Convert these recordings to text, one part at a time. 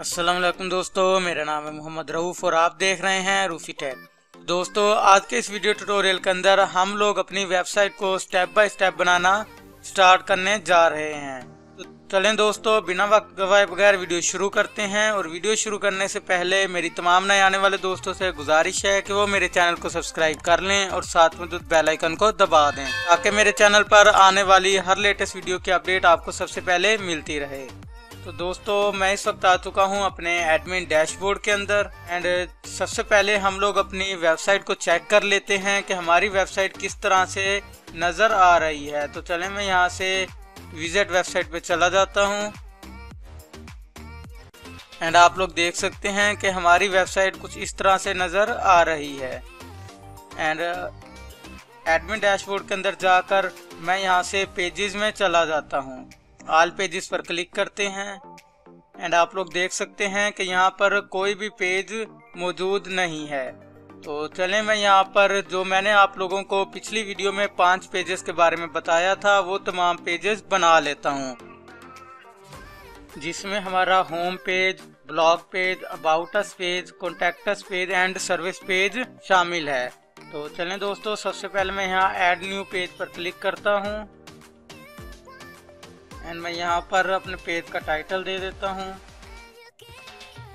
वालेकुम दोस्तों, मेरा नाम है मोहम्मद रऊफ़ और आप देख रहे हैं रूफी टेक दोस्तों, आज के इस वीडियो ट्यूटोरियल के अंदर हम लोग अपनी वेबसाइट को स्टेप बाय स्टेप बनाना स्टार्ट करने जा रहे हैं। तो चलें दोस्तों, बिना वक्त गवाए बगैर वीडियो शुरू करते हैं और वीडियो शुरू करने से पहले मेरी तमाम नए आने वाले दोस्तों से गुजारिश है कि वो मेरे चैनल को सब्सक्राइब कर लें और साथ में बेल आइकन को दबा दें, ताकि मेरे चैनल पर आने वाली हर लेटेस्ट वीडियो की अपडेट आपको सबसे पहले मिलती रहे। तो दोस्तों, मैं इस वक्त आ चुका हूँ अपने एडमिन डैशबोर्ड के अंदर। एंड सबसे पहले हम लोग अपनी वेबसाइट को चेक कर लेते हैं कि हमारी वेबसाइट किस तरह से नज़र आ रही है। तो चले, मैं यहाँ से विज़िट वेबसाइट पे चला जाता हूँ। एंड आप लोग देख सकते हैं कि हमारी वेबसाइट कुछ इस तरह से नज़र आ रही है। एंड एडमिन डैशबोर्ड के अंदर जाकर मैं यहाँ से पेजेस में चला जाता हूँ। ऑल पेजेस पर क्लिक करते हैं एंड आप लोग देख सकते हैं कि यहाँ पर कोई भी पेज मौजूद नहीं है। तो चलें, मैं यहाँ पर जो मैंने आप लोगों को पिछली वीडियो में पाँच पेजेस के बारे में बताया था, वो तमाम पेजेस बना लेता हूँ। जिसमें हमारा home page blog page about us page contacts page and service page शामिल है। तो चलें दोस्तों, सबसे पहले मैं यहाँ ऐड न्यू पेज पर क्लिक करता हूँ। एंड मैं यहाँ पर अपने पेज का टाइटल दे देता हूँ।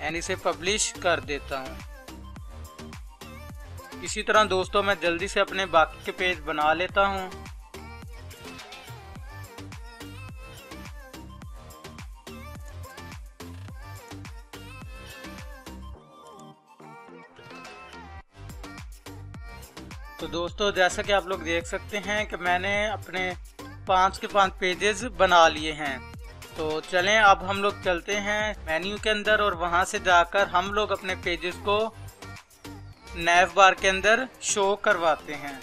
एंड इसे पब्लिश कर देता हूँ। इसी तरह दोस्तों मैं जल्दी से अपने बाकी के पेज बना लेता हूँ। तो दोस्तों जैसा कि आप लोग देख सकते हैं कि मैंने अपने पाँच के पाँच पेजेस बना लिए हैं। तो चलें, अब हम लोग चलते हैं मेन्यू के अंदर और वहाँ से जाकर हम लोग अपने पेजेस को नैव बार के अंदर शो करवाते हैं।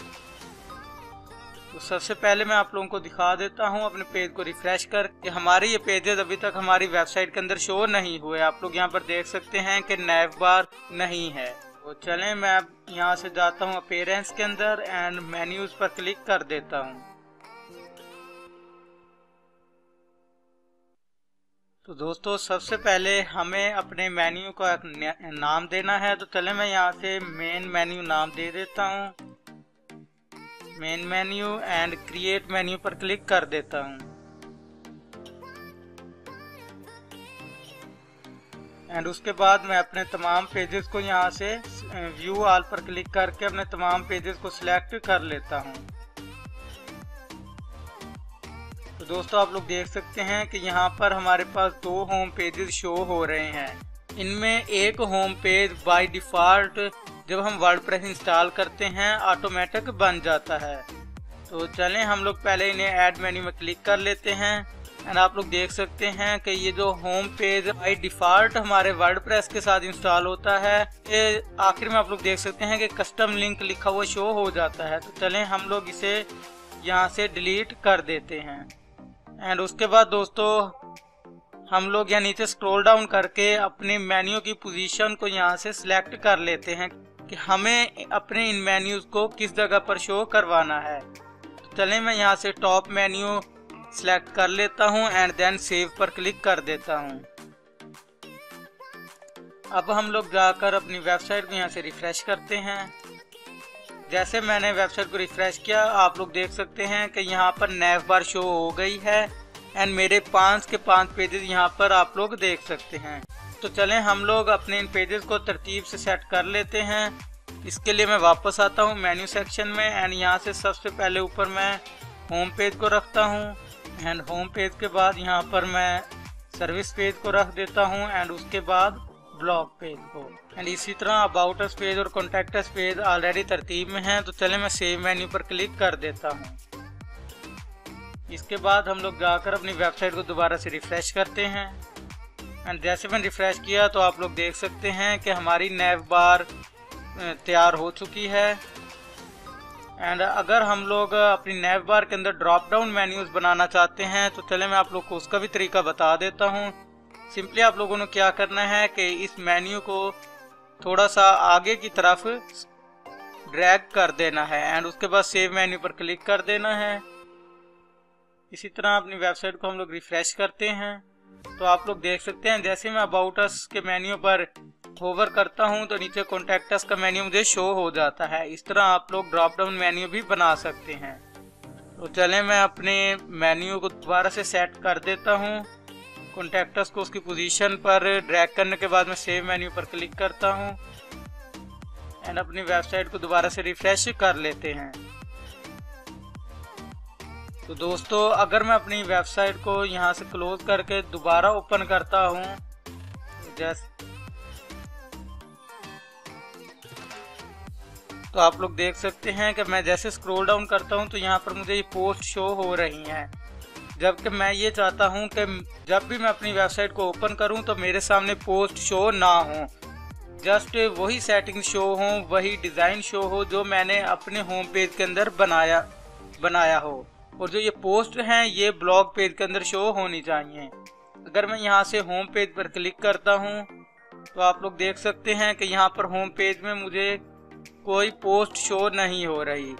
तो सबसे पहले मैं आप लोगों को दिखा देता हूँ, अपने पेज को रिफ्रेश कर कि हमारे ये पेजेस अभी तक हमारी वेबसाइट के अंदर शो नहीं हुए। आप लोग यहाँ पर देख सकते हैं कि नैव बार नहीं है। तो चलें, मैं यहाँ से जाता हूँ अपेरेंस के अंदर एंड मेन्यूज पर क्लिक कर देता हूँ। तो दोस्तों, सबसे पहले हमें अपने मेन्यू का नाम देना है। तो चले, मैं यहाँ से मेन मेन्यू नाम दे देता हूँ। Main menu and create menu पर क्लिक कर देता हूँ। एंड उसके बाद मैं अपने तमाम पेजेस को यहाँ से व्यू ऑल पर क्लिक करके अपने तमाम पेजेस को सिलेक्ट कर लेता हूँ। दोस्तों, आप लोग देख सकते हैं कि यहाँ पर हमारे पास दो होम पेजेस शो हो रहे हैं। इनमें एक होम पेज बाय डिफ़ॉल्ट जब हम वर्ड इंस्टॉल करते हैं ऑटोमेटिक बन जाता है। तो चलें, हम लोग पहले इन्हें ऐड मेन्यू में क्लिक कर लेते हैं। एंड आप लोग देख सकते हैं कि ये जो होम पेज बाई डिफ़ॉल्ट हमारे वर्ड के साथ इंस्टॉल होता है, ये आखिर में आप लोग देख सकते हैं कि कस्टम लिंक लिखा हुआ शो हो जाता है। तो चलें, हम लोग इसे यहाँ से डिलीट कर देते हैं। एंड उसके बाद दोस्तों, हम लोग यहाँ नीचे स्क्रॉल डाउन करके अपने मेन्यू की पोजीशन को यहाँ से सिलेक्ट कर लेते हैं कि हमें अपने इन मेन्यूज को किस जगह पर शो करवाना है। तो चले, मैं यहाँ से टॉप मेन्यू सिलेक्ट कर लेता हूँ एंड देन सेव पर क्लिक कर देता हूँ। अब हम लोग जाकर अपनी वेबसाइट को यहाँ से रिफ्रेश करते हैं। जैसे मैंने वेबसाइट को रिफ्रेश किया, आप लोग देख सकते हैं कि यहाँ पर नैव बार शो हो गई है एंड मेरे पाँच के पाँच पेजेस यहाँ पर आप लोग देख सकते हैं। तो चलें, हम लोग अपने इन पेजेस को तरतीब से सेट कर लेते हैं। इसके लिए मैं वापस आता हूँ मेन्यू सेक्शन में एंड यहाँ से सबसे पहले ऊपर मैं होम पेज को रखता हूँ एंड होम पेज के बाद यहाँ पर मैं सर्विस पेज को रख देता हूँ एंड उसके बाद ब्लॉग पेज को एंड इसी तरह अबाउट अस पेज और कॉन्टेक्ट अस पेज ऑलरेडी तरतीब में है तो चले मैं सेव मेन्यू पर क्लिक कर देता हूँ। इसके बाद हम लोग जाकर अपनी वेबसाइट को दोबारा से रिफ्रेश करते हैं। एंड जैसे मैंने रिफ्रेश किया तो आप लोग देख सकते हैं कि हमारी नैव बार तैयार हो चुकी है। एंड अगर हम लोग अपनी नैव बार के अंदर ड्रॉप डाउन मेन्यूज बनाना चाहते हैं तो चले मैं आप लोग को उसका भी तरीका बता देता हूँ। सिंपली आप लोगों ने क्या करना है कि इस मेन्यू को थोड़ा सा आगे की तरफ़ ड्रैग कर देना है एंड उसके बाद सेव मेन्यू पर क्लिक कर देना है। इसी तरह अपनी वेबसाइट को हम लोग रिफ्रेश करते हैं। तो आप लोग देख सकते हैं, जैसे मैं अबाउट अस के मेन्यू पर होवर करता हूँ तो नीचे कॉन्टेक्टस का मेन्यू मुझे शो हो जाता है। इस तरह आप लोग ड्रॉप डाउन मेन्यू भी बना सकते हैं। तो चले, मैं अपने मेन्यू को दोबारा से सेट कर देता हूँ। कॉन्टेक्टस को उसकी पोजीशन पर ड्रैग करने के बाद मैं सेव मेन्यू पर क्लिक करता हूँ एंड अपनी वेबसाइट को दोबारा से रिफ्रेश कर लेते हैं। तो दोस्तों, अगर मैं अपनी वेबसाइट को यहाँ से क्लोज करके दोबारा ओपन करता हूँ, जैसे तो आप लोग देख सकते हैं कि मैं जैसे स्क्रॉल डाउन करता हूँ तो यहाँ पर मुझे ये पोस्ट शो हो रही हैं। जबकि मैं ये चाहता हूँ कि जब भी मैं अपनी वेबसाइट को ओपन करूँ तो मेरे सामने पोस्ट शो ना हो। जस्ट वही सेटिंग शो हो, वही डिज़ाइन शो हो जो मैंने अपने होम पेज के अंदर बनाया बनाया हो। और जो ये पोस्ट हैं, ये ब्लॉग पेज के अंदर शो होनी चाहिए। अगर मैं यहाँ से होम पेज पर क्लिक करता हूँ तो आप लोग देख सकते हैं कि यहाँ पर होम पेज में मुझे कोई पोस्ट शो नहीं हो रही।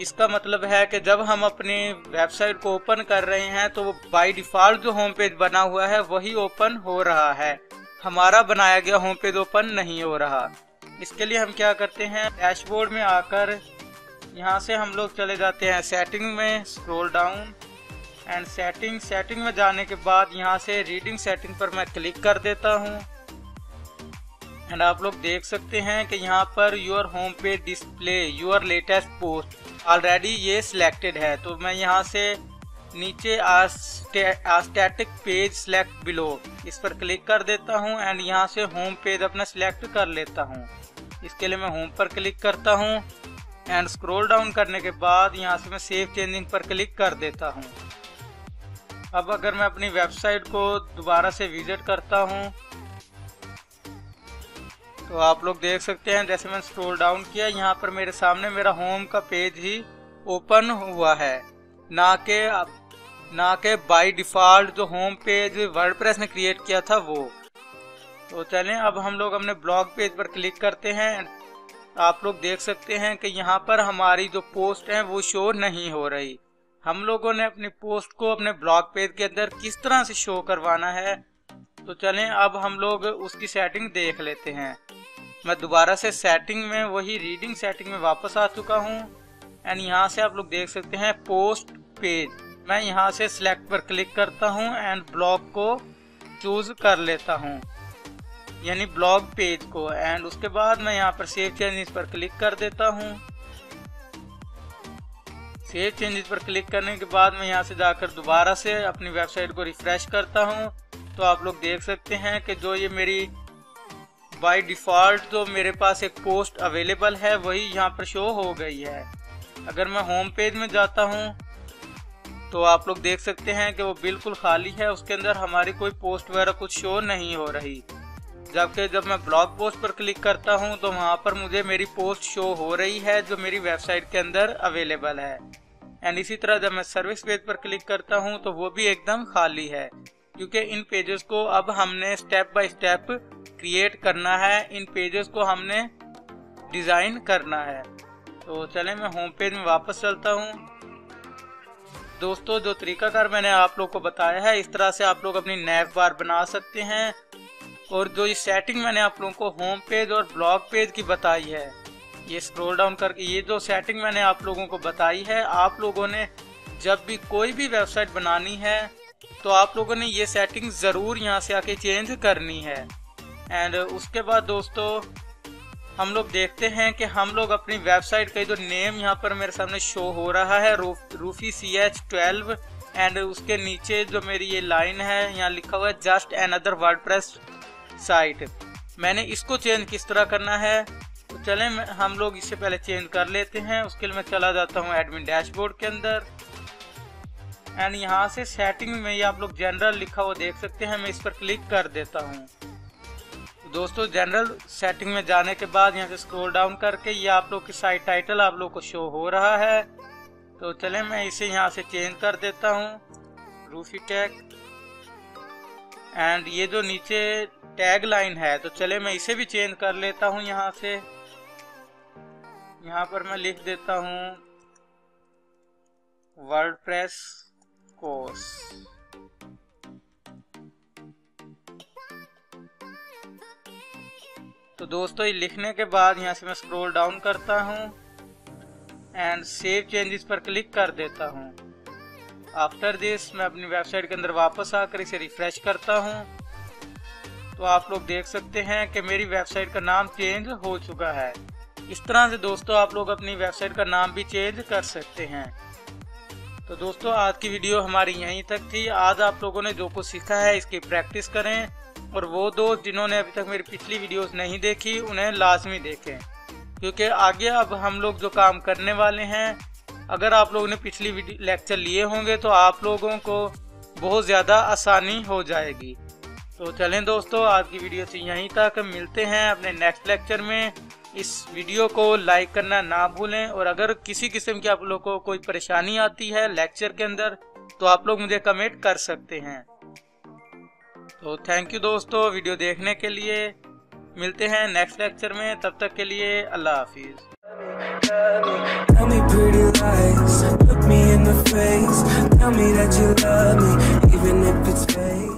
इसका मतलब है कि जब हम अपनी वेबसाइट को ओपन कर रहे हैं तो बाय डिफ़ॉल्ट जो होम पेज बना हुआ है, वही ओपन हो रहा है। हमारा बनाया गया होम पेज ओपन नहीं हो रहा। इसके लिए हम क्या करते हैं? डैशबोर्ड में आकर यहाँ से हम लोग चले जाते हैं। सेटिंग में scroll down and setting setting में जाने के बाद यहाँ से रीडिंग सेटिंग पर मैं क्लिक कर देता हूँ। एंड आप लोग देख सकते हैं कि यहाँ पर your home page display your latest post already ये सिलेक्टेड है तो मैं यहाँ से नीचे स्टैटिक पेज सिलेक्ट बिलो इस पर क्लिक कर देता हूँ एंड यहाँ से होम पेज अपना सिलेक्ट कर लेता हूँ। इसके लिए मैं होम पर क्लिक करता हूँ एंड स्क्रॉल डाउन करने के बाद यहाँ से मैं सेव चेंजिंग पर क्लिक कर देता हूँ। अब अगर मैं अपनी वेबसाइट को दोबारा से विज़िट करता हूँ तो आप लोग देख सकते हैं जैसे मैंने स्क्रॉल डाउन किया। यहाँ पर मेरे सामने मेरा होम का पेज ही ओपन हुआ है। ना के ना के बाय डिफ़ॉल्ट जो होम पेज वर्डप्रेस ने क्रिएट किया था वो। तो चलें, अब हम लोग अपने ब्लॉग पेज पर क्लिक करते हैं। आप लोग देख सकते हैं कि यहाँ पर हमारी जो पोस्ट है वो शो नहीं हो रही। हम लोगों ने अपनी पोस्ट को अपने ब्लॉग पेज के अंदर किस तरह से शो करवाना है तो चलें, अब हम लोग उसकी सेटिंग देख लेते हैं। मैं दोबारा से सेटिंग में, वही रीडिंग सेटिंग में वापस आ चुका हूँ। एंड यहाँ से आप लोग देख सकते हैं पोस्ट पेज मैं यहाँ से सिलेक्ट पर क्लिक करता हूँ एंड ब्लॉग को चूज़ कर लेता हूँ। यानी ब्लॉग पेज को। एंड उसके बाद मैं यहाँ पर सेव चेंजेस पर क्लिक कर देता हूँ। सेव चेंजेस पर क्लिक करने के बाद मैं यहाँ से जाकर दोबारा से अपनी वेबसाइट को रिफ्रेश करता हूँ। तो आप लोग देख सकते हैं कि जो ये मेरी बाय डिफ़ॉल्ट जो मेरे पास एक पोस्ट अवेलेबल है, वही यहाँ पर शो हो गई है। अगर मैं होम पेज में जाता हूँ तो आप लोग देख सकते हैं कि वो बिल्कुल खाली है, उसके अंदर हमारी कोई पोस्ट वगैरह कुछ शो नहीं हो रही। जबकि जब मैं ब्लॉग पोस्ट पर क्लिक करता हूँ तो वहाँ पर मुझे मेरी पोस्ट शो हो रही है, जो मेरी वेबसाइट के अंदर अवेलेबल है। एंड इसी तरह जब मैं सर्विस पेज पर क्लिक करता हूँ तो वो भी एकदम खाली है। क्योंकि इन पेजेस को अब हमने स्टेप बाय स्टेप क्रिएट करना है। इन पेजेस को हमने डिज़ाइन करना है। तो चलें, मैं होम पेज में वापस चलता हूँ। दोस्तों, जो तरीकाकार मैंने आप लोग को बताया है, इस तरह से आप लोग अपनी नैप बार बना सकते हैं। और जो ये सेटिंग मैंने आप लोगों को होम पेज और ब्लॉग पेज की बताई है, ये स्क्रॉल डाउन करके, ये जो सेटिंग मैंने आप लोगों को बताई है, आप लोगों ने जब भी कोई भी वेबसाइट बनानी है तो आप लोगों ने ये सेटिंग ज़रूर यहाँ से आके चेंज करनी है। एंड उसके बाद दोस्तों, हम लोग देखते हैं कि हम लोग अपनी वेबसाइट का जो नेम यहाँ पर मेरे सामने शो हो रहा है रूफी सी एच ट्वेल्व एंड उसके नीचे जो मेरी ये लाइन है, यहाँ लिखा हुआ है जस्ट अनदर वर्डप्रेस साइट मैंने इसको चेंज किस तरह करना है? तो चलें, हम लोग इससे पहले चेंज कर लेते हैं। उसके लिए मैं चला जाता हूँ एडमिन डैशबोर्ड के अंदर। एंड यहाँ से सेटिंग में आप लोग जनरल लिखा हुआ देख सकते हैं, मैं इस पर क्लिक कर देता हूँ। दोस्तों जनरल सेटिंग में जाने के बाद यहाँ से स्क्रॉल डाउन करके ये आप लोग की साइट टाइटल आप लोग को शो हो रहा है। तो चले, मैं इसे यहाँ से चेंज कर देता हूँ रूफी टैग एंड ये जो नीचे टैग लाइन है तो चले, मैं इसे भी चेंज कर लेता हूँ यहाँ से। यहाँ पर मैं लिख देता हूँ वर्ड प्रेस course. तो दोस्तों, ये लिखने के बाद यहाँ से मैं स्क्रॉल डाउन करता हूँ एंड सेव चेंजेस पर क्लिक कर देता हूँ। आफ्टर दिस मैं अपनी वेबसाइट के अंदर वापस आकर इसे रिफ्रेश करता हूँ। तो आप लोग देख सकते हैं कि मेरी वेबसाइट का नाम चेंज हो चुका है। इस तरह से दोस्तों, आप लोग अपनी वेबसाइट का नाम भी चेंज कर सकते हैं। तो दोस्तों, आज की वीडियो हमारी यहीं तक थी। आज आप लोगों ने जो कुछ सीखा है, इसकी प्रैक्टिस करें और वो दोस्त जिन्होंने अभी तक मेरी पिछली वीडियोस नहीं देखी, उन्हें लाजमी देखें। क्योंकि आगे अब हम लोग जो काम करने वाले हैं, अगर आप लोगों ने पिछली लेक्चर लिए होंगे तो आप लोगों को बहुत ज़्यादा आसानी हो जाएगी। तो चलें दोस्तों, आज की वीडियो से यहीं तक। मिलते हैं अपने नेक्स्ट लेक्चर में। इस वीडियो को लाइक करना ना भूलें। और अगर किसी किस्म की आप लोग को कोई परेशानी आती है लेक्चर के अंदर तो आप लोग मुझे कमेंट कर सकते हैं। तो थैंक यू दोस्तों वीडियो देखने के लिए। मिलते हैं नेक्स्ट लेक्चर में। तब तक के लिए अल्लाह हाफिज। Tell me pretty lies, look me that you love me